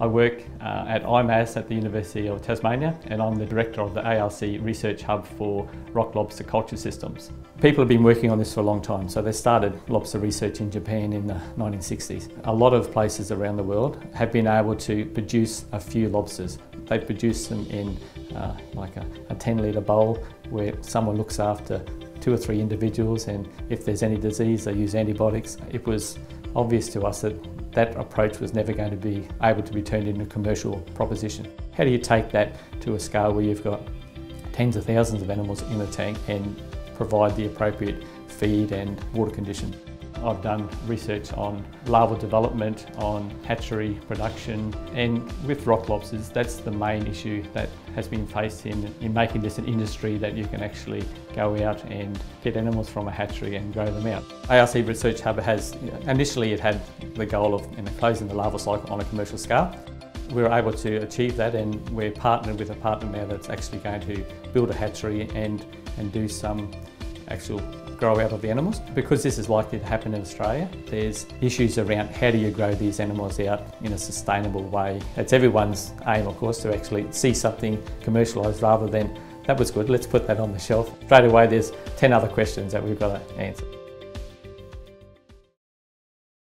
I work uh, at IMAS at the University of Tasmania and I'm the director of the ARC Research Hub for rock lobster culture systems. People have been working on this for a long time, so they started lobster research in Japan in the 1960s. A lot of places around the world have been able to produce a few lobsters. They produce them in uh, like a, a 10 litre bowl where someone looks after two or three individuals and if there's any disease they use antibiotics. It was obvious to us that that approach was never going to be able to be turned into a commercial proposition. How do you take that to a scale where you've got tens of thousands of animals in a tank and provide the appropriate feed and water conditions? I've done research on larval development, on hatchery production, and with rock lobsters, that's the main issue that has been faced in, in making this an industry that you can actually go out and get animals from a hatchery and grow them out. ARC Research Hub has, initially it had the goal of you know, closing the larval cycle on a commercial scale. We were able to achieve that and we're partnered with a partner now that's actually going to build a hatchery and, and do some actual grow out of the animals. Because this is likely to happen in Australia, there's issues around how do you grow these animals out in a sustainable way. It's everyone's aim, of course, to actually see something commercialised rather than that was good, let's put that on the shelf. Straight away, there's 10 other questions that we've got to answer.